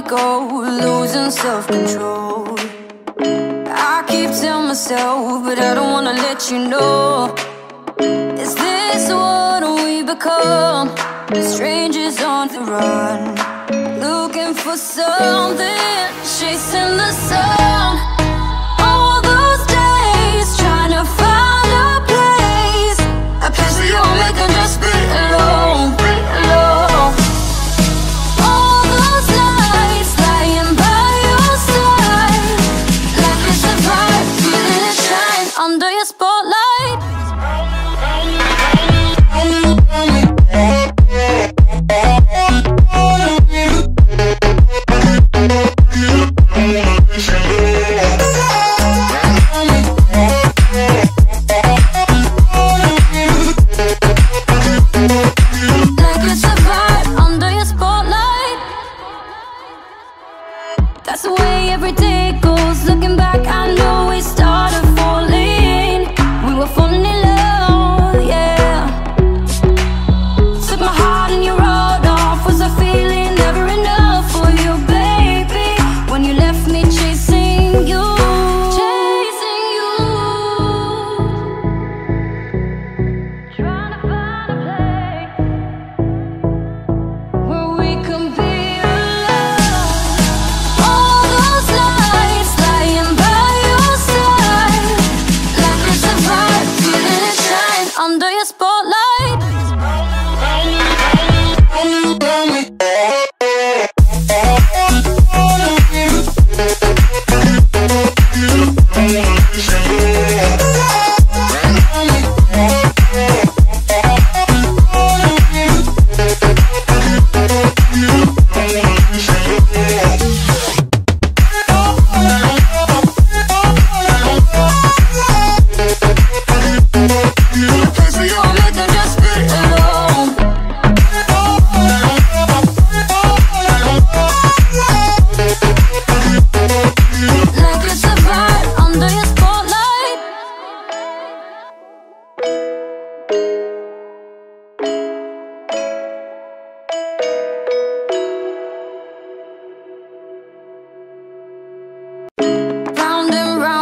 we go, losing self-control. I keep telling myself, but I don't wanna let you know. Is this what we become? Strangers on the run Looking for something, chasing the sun. the way every day goes looking back.